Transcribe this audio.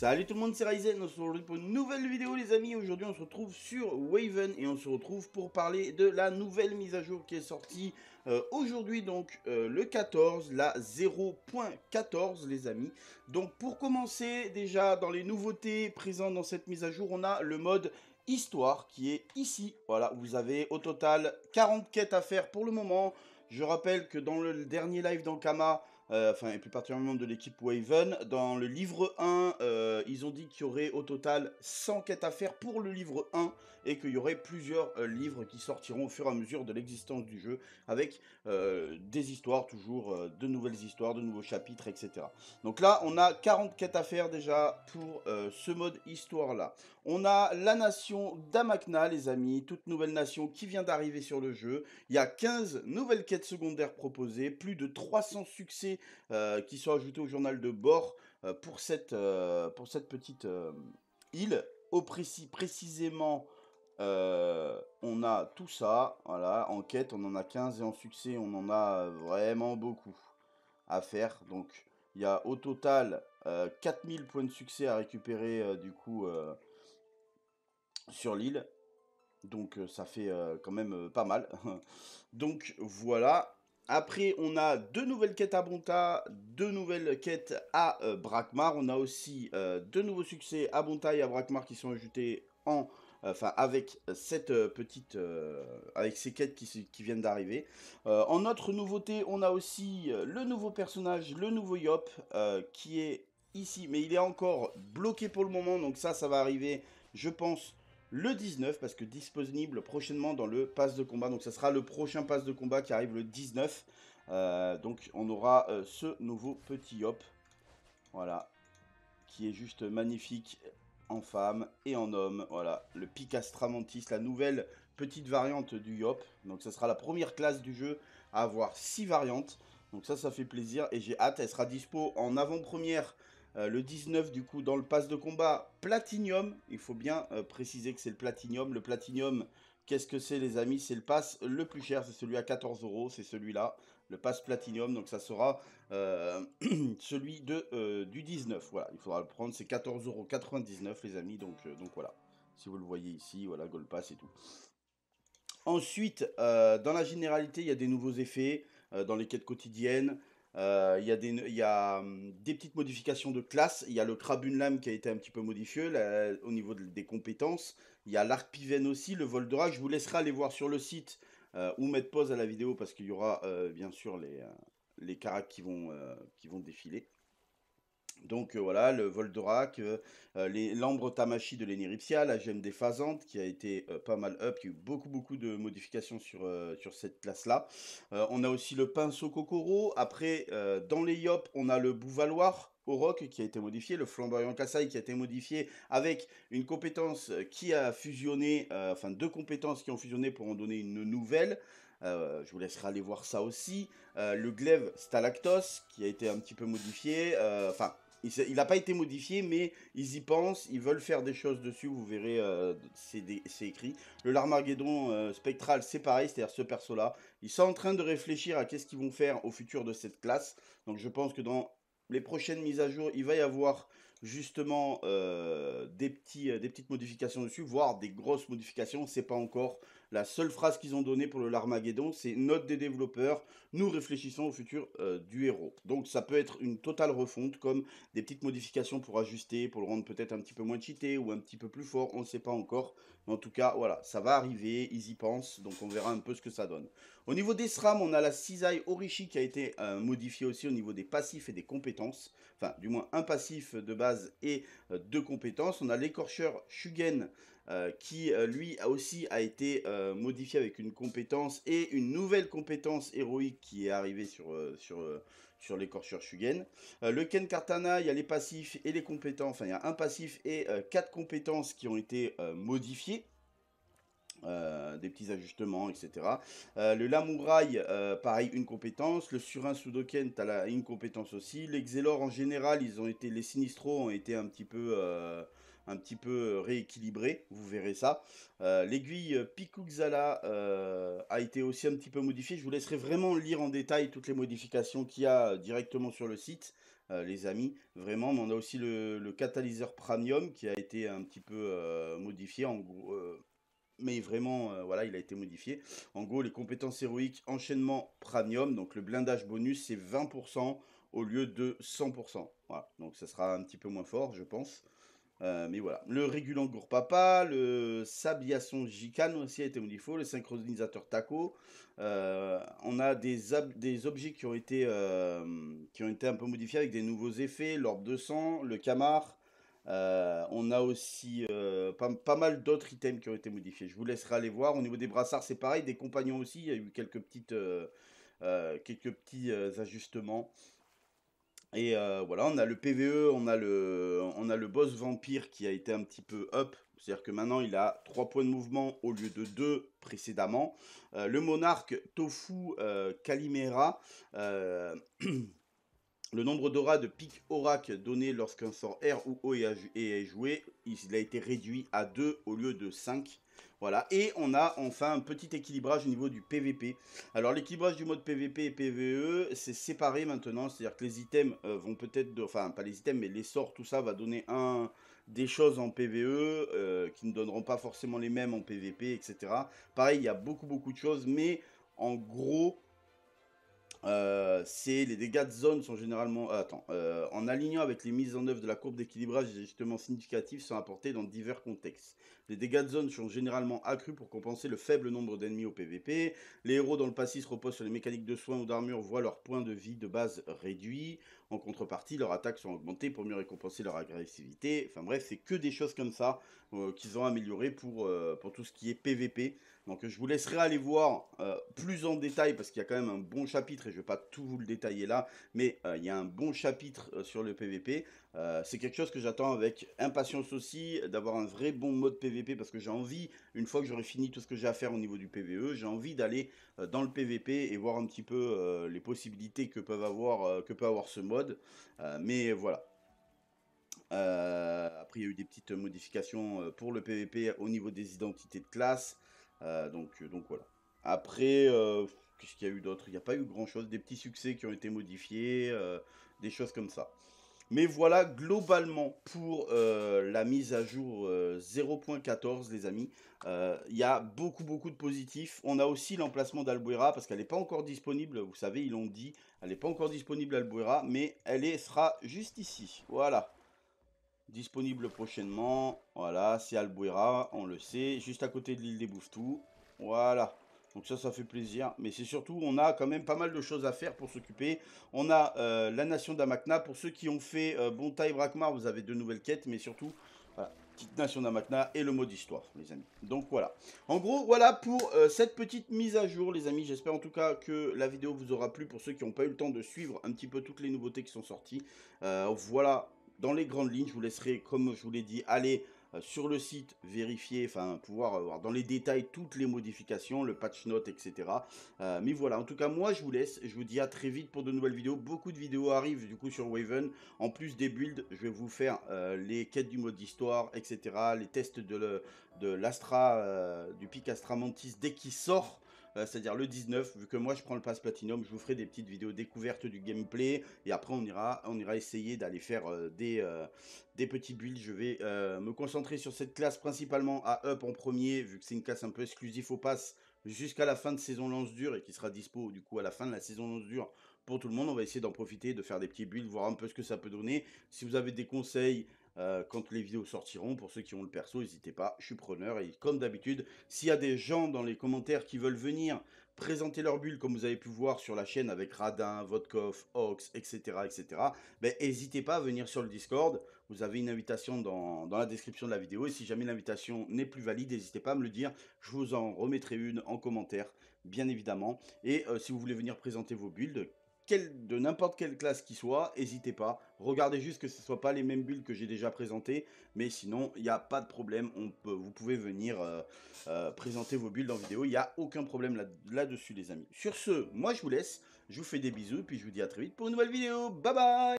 Salut tout le monde, c'est Ryzen, on se retrouve pour une nouvelle vidéo les amis. Aujourd'hui on se retrouve sur Waven et on se retrouve pour parler de la nouvelle mise à jour qui est sortie euh, aujourd'hui donc euh, le 14, la 0.14 les amis. Donc pour commencer déjà dans les nouveautés présentes dans cette mise à jour, on a le mode histoire qui est ici. Voilà, vous avez au total 40 quêtes à faire pour le moment. Je rappelle que dans le dernier live d'Ankama, euh, enfin et plus particulièrement de l'équipe Waven. Dans le livre 1, euh, ils ont dit qu'il y aurait au total 100 quêtes à faire pour le livre 1 et qu'il y aurait plusieurs euh, livres qui sortiront au fur et à mesure de l'existence du jeu avec des histoires, toujours de nouvelles histoires, de nouveaux chapitres, etc. Donc là, on a 40 quêtes à faire déjà pour ce mode histoire là. On a la nation d'Amakna, les amis, toute nouvelle nation qui vient d'arriver sur le jeu. Il y a 15 nouvelles quêtes secondaires proposées, plus de 300 succès euh, qui sont ajoutés au journal de bord euh, pour, cette, euh, pour cette petite île. Au précis, précisément, on a tout ça. Voilà, en quête, on en a 15 et en succès, on en a vraiment beaucoup à faire. Donc, il y a au total 4000 points de succès à récupérer du coup sur l'île. Donc ça fait quand même pas mal. Donc voilà. Après, on a deux nouvelles quêtes à Bonta, deux nouvelles quêtes à euh, Brakmar. On a aussi euh, deux nouveaux succès à Bonta et à Brakmar qui sont ajoutés en, enfin, avec cette euh, petite, avec ces quêtes qui, qui viennent d'arriver. en autre nouveauté, on a aussi le nouveau personnage, le nouveau Yop, qui est ici, mais il est encore bloqué pour le moment. Donc ça, ça va arriver, je pense, le 19 parce que disponible prochainement dans le pass de combat. Donc ça sera le prochain pass de combat qui arrive le 19. Euh, donc on aura euh, ce nouveau petit Yop. Voilà. Qui est juste magnifique en femme et en homme. Voilà. Le Picastra Mantis, la nouvelle petite variante du Yop. Donc ça sera la première classe du jeu à avoir 6 variantes. Donc ça, ça fait plaisir et j'ai hâte. Elle sera dispo en avant-première euh, le 19 du coup dans le pass de combat Platinium. Il faut bien euh, préciser que c'est le Platinium. Le Platinium, qu'est-ce que c'est les amis? C'est le pass le plus cher, c'est celui à 14 euros, c'est celui-là, le pass Platinium. Donc ça sera euh, celui de, du 19. Voilà, il faudra le prendre, c'est 14,99 euros les amis. Donc, donc voilà, si vous le voyez ici, voilà, Gold Pass et tout. Ensuite, dans la généralité, il y a des nouveaux effets dans les quêtes quotidiennes. Euh, il y a, des, y a hum, des petites modifications de classe. Il y a le Krabunlam qui a été un petit peu modifié au niveau des compétences. Il y a l'arc Piven aussi, le vol de rack. Je vous laisserai aller voir sur le site euh, ou mettre pause à la vidéo parce qu'il y aura euh, bien sûr les, les caracs qui vont, qui vont défiler. Donc euh, voilà, le Voldorak, euh, euh, les l'ambre Tamashi de l'Eniripsia, la gemme déphasante qui a été pas mal up, il y a eu beaucoup beaucoup de modifications sur, sur cette classe-là. on a aussi le pinceau Kokoro, après dans les Yop, on a le Bouvaloir au rock qui a été modifié, le flamboyant Kasai qui a été modifié avec une compétence qui a fusionné, enfin deux compétences qui ont fusionné pour en donner une nouvelle. je vous laisserai aller voir ça aussi. le glaive Stalactos qui a été un petit peu modifié. Enfin, il n'a pas été modifié, mais ils y pensent, ils veulent faire des choses dessus, vous verrez, euh, c'est écrit. Le Larmageddon euh, Spectral, c'est pareil, c'est-à-dire ce perso-là. Ils sont en train de réfléchir à qu'est-ce qu'ils vont faire au futur de cette classe. Donc je pense que dans les prochaines mises à jour, il va y avoir justement euh, des, des petites modifications dessus, voire des grosses modifications. C'est pas encore la seule phrase qu'ils ont donnée pour le Larmageddon, c'est note des développeurs, nous réfléchissons au futur euh, du héros. Donc ça peut être une totale refonte, comme des petites modifications pour ajuster, pour le rendre peut-être un petit peu moins cheaté ou un petit peu plus fort, on ne sait pas encore. En tout cas, voilà, ça va arriver, ils y pensent, donc on verra un peu ce que ça donne. Au niveau des SRAM, on a la Cisai Orishi qui a été euh, modifiée aussi au niveau des passifs et des compétences. Enfin, du moins un passif de base et euh, deux compétences. On a l'écorcheur Shugen euh, qui lui a aussi a été modifié avec une compétence et une nouvelle compétence héroïque qui est arrivée sur, sur, sur l'écorcheur Shugen. le Ken Kartana, il y a les passifs et les compétences, enfin il y a un passif et quatre compétences qui ont été modifiées. des petits ajustements, etc. le Lamouraï, pareil, une compétence. Le Surin Sudoken, tu as une compétence aussi. Les Xelor, en général, ils ont été, les Sinistros ont été un petit peu un petit peu rééquilibré, vous verrez ça. L'aiguille Pikuxala a été aussi un petit peu modifiée. Je vous laisserai vraiment lire en détail toutes les modifications qu'il y a directement sur le site. les amis, vraiment, on a aussi le, catalyseur Premium qui a été un petit peu modifié. En gros, mais vraiment, euh, voilà, il a été modifié. En gros, les compétences héroïques, enchaînement premium, donc le blindage bonus, c'est 20% au lieu de 100%. Voilà, donc ça sera un petit peu moins fort, je pense. Euh, mais voilà, le régulant Gourpapa, le Sabiasson Jikan aussi a été modifié, le synchronisateur Taco. Euh, on a des, des objets qui ont, été, qui ont été un peu modifiés avec des nouveaux effets, l'orbe de sang, le Camar, euh, on a aussi euh, pas, mal d'autres items qui ont été modifiés. Je vous laisserai aller voir. Au niveau des brassards, c'est pareil. Des compagnons aussi, il y a eu quelques, petites, euh, quelques petits ajustements. Et voilà, on a le PVE, on a le, boss vampire qui a été un petit peu up. C'est-à-dire que maintenant il a 3 points de mouvement au lieu de 2 précédemment. le monarque Tofu Calimera Le nombre d'aura de pic Orac donné lorsqu'un sort R ou O est joué, il a été réduit à 2 au lieu de 5. Voilà, et on a enfin un petit équilibrage au niveau du PVP. Alors l'équilibrage du mode PVP et PVE, c'est séparé maintenant, c'est-à-dire que les items euh, vont peut-être, enfin pas les items, mais les sorts, tout ça va donner des choses en PVE euh, qui ne donneront pas forcément les mêmes en PVP, etc. Pareil, il y a beaucoup beaucoup de choses, mais en gros, euh, c'est les dégâts de zone sont généralement euh, attends euh, en alignant avec les mises en œuvre de la courbe d'équilibrage des ajustements significatifs sont apportés dans divers contextes. Les dégâts de zone sont généralement accrus pour compenser le faible nombre d'ennemis au PVP. Les héros dans le passif reposent sur les mécaniques de soins ou d'armure voient leur point de vie de base réduit. En contrepartie, leurs attaques sont augmentées pour mieux récompenser leur agressivité. Enfin bref, c'est que des choses comme ça qu'ils ont améliorées pour, pour tout ce qui est PVP. Donc je vous laisserai aller voir euh, plus en détail parce qu'il y a quand même un bon chapitre et je ne vais pas tout vous le détailler là, mais euh, il y a un bon chapitre euh, sur le PVP. c'est quelque chose que j'attends avec impatience aussi, d'avoir un vrai bon mode PVP parce que j'ai envie, une fois que j'aurai fini tout ce que j'ai à faire au niveau du PVE, j'ai envie d'aller dans le PVP et voir un petit peu les possibilités que, peuvent avoir, que peut avoir ce mode. mais voilà, après, il y a eu des petites modifications pour le PVP au niveau des identités de classe. Euh, donc, euh, donc voilà. Après, euh, qu'est-ce qu'il y a eu d'autre? Il n'y a pas eu grand-chose. Des petits succès qui ont été modifiés, des choses comme ça. Mais voilà, globalement, pour la mise à jour 0.14, les amis, il y a beaucoup, beaucoup de positifs. On a aussi l'emplacement d'Albuera, parce qu'elle n'est pas encore disponible, vous savez, ils l'ont dit, elle n'est pas encore disponible Albuera, mais elle sera juste ici. Voilà. Disponible prochainement. Voilà, c'est Albuera, on le sait. Juste à côté de l'île des Bouffetous. Voilà. Donc ça, ça fait plaisir. Mais c'est surtout, on a quand même pas mal de choses à faire pour s'occuper. On a euh, la nation d'Amakna. Pour ceux qui ont fait euh, Bon Taille Brakmar, vous avez deux nouvelles quêtes. Mais surtout, petite nation d'Amakna et le mode histoire, les amis. Donc voilà. En gros, voilà pour euh, cette petite mise à jour, les amis. J'espère en tout cas que la vidéo vous aura plu pour ceux qui n'ont pas eu le temps de suivre un petit peu toutes les nouveautés qui sont sorties. voilà dans les grandes lignes, je vous laisserai, comme je vous l'ai dit, aller euh, sur le site, vérifier, enfin pouvoir voir dans les détails toutes les modifications, le patch note, etc. Euh, mais voilà, en tout cas moi je vous laisse, je vous dis à très vite pour de nouvelles vidéos. Beaucoup de vidéos arrivent du coup sur Waven. En plus des builds, je vais vous faire euh, les quêtes du mode d'histoire, etc. Les tests de l'Astra, du pic Astra Mantis dès qu'il sort. Euh, c'est-à-dire le 19, vu que moi je prends le pass Platinum, je vous ferai des petites vidéos découvertes du gameplay, et après on ira, on ira essayer d'aller faire euh, des, euh, des petits builds. Je vais me concentrer sur cette classe principalement à up en premier, vu que c'est une classe un peu exclusive au pass, jusqu'à la fin de saison lance dure, et qui sera dispo du coup à la fin de la saison lance dure pour tout le monde. On va essayer d'en profiter, de faire des petits builds, voir un peu ce que ça peut donner. Si vous avez des conseils, euh, quand les vidéos sortiront. Pour ceux qui ont le perso, n'hésitez pas, je suis preneur. Et comme d'habitude, s'il y a des gens dans les commentaires qui veulent venir présenter leur bulle, comme vous avez pu voir sur la chaîne avec Radin, Vodkov, Ox, etc., etc., ben, n'hésitez pas à venir sur le Discord. Vous avez une invitation dans, la description de la vidéo. Et si jamais l'invitation n'est plus valide, n'hésitez pas à me le dire. Je vous en remettrai une en commentaire, bien évidemment. Et euh, si vous voulez venir présenter vos builds, de n'importe quelle classe qui soit, n'hésitez pas. Regardez juste que ce ne soit pas les mêmes builds que j'ai déjà présentés, mais sinon, il n'y a pas de problème. Vous pouvez venir euh, euh, présenter vos builds en vidéo. Il n'y a aucun problème là-dessus, les amis. Sur ce, moi, je vous laisse. Je vous fais des bisous, puis je vous dis à très vite pour une nouvelle vidéo. Bye bye